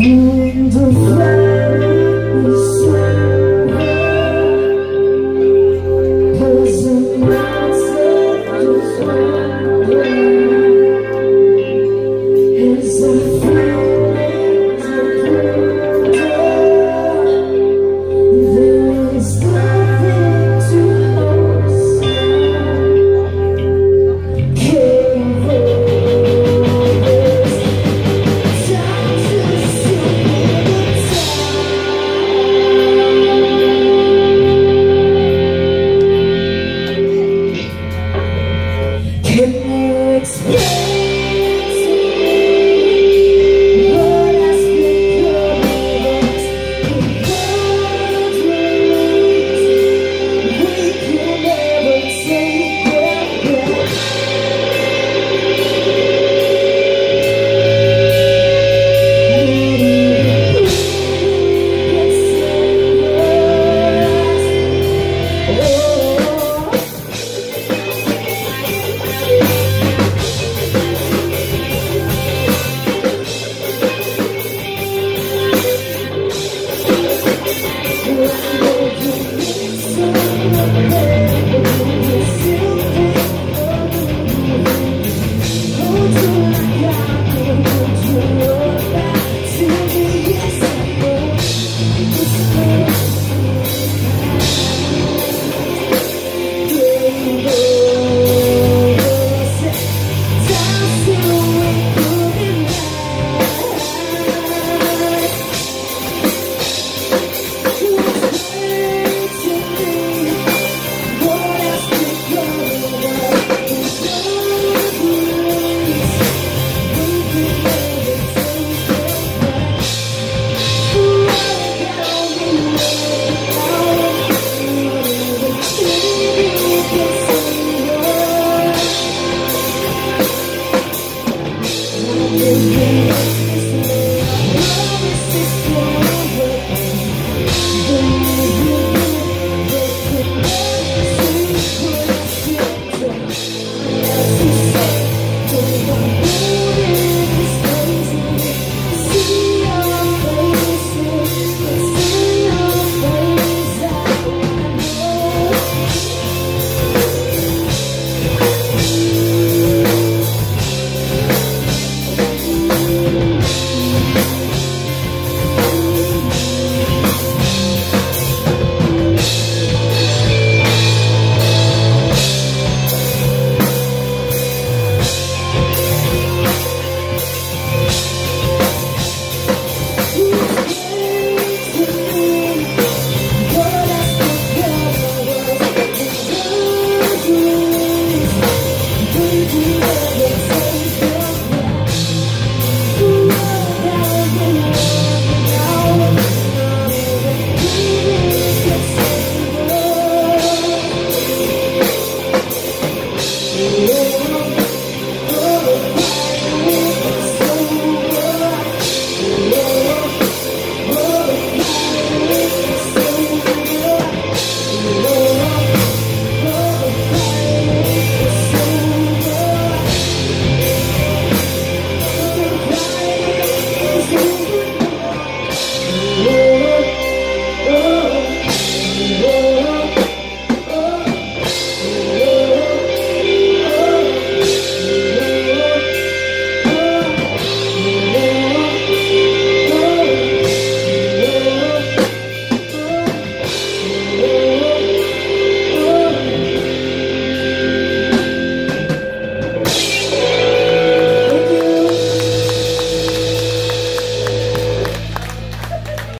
In the yeah.